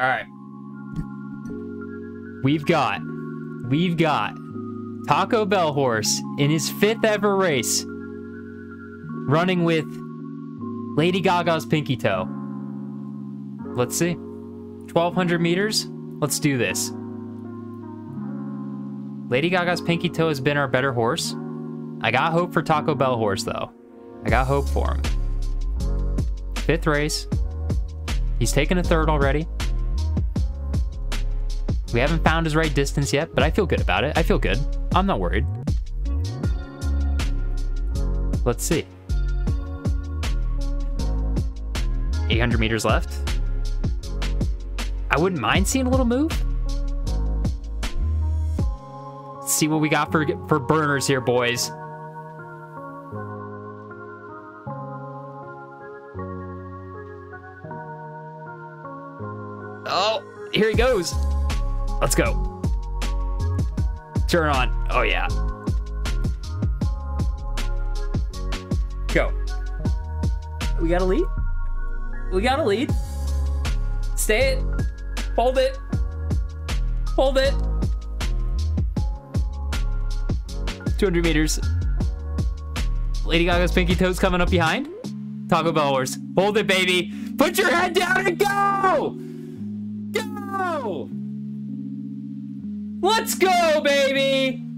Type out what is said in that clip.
All right. We've got, we've got Taco Bell horse in his fifth ever race, running with Lady Gaga's pinky toe. Let's see. 1,200 meters? Let's do this. Lady Gaga's pinky toe has been our better horse. I got hope for Taco Bell horse, though. I got hope for him. Fifth race. He's taken a third already. We haven't found his right distance yet, but I feel good about it. I feel good. I'm not worried. Let's see. 800 meters left. I wouldn't mind seeing a little move. Let's see what we got for for burners here, boys. Oh, here he goes. Let's go. Turn on. Oh, yeah. Go. We got a lead. We got a lead. Stay it. Hold it. Hold it. 200 meters. Lady Gaga's pinky toes coming up behind. Taco Bell. Hold it, baby. Put your head down and go! Go! Let's go, baby!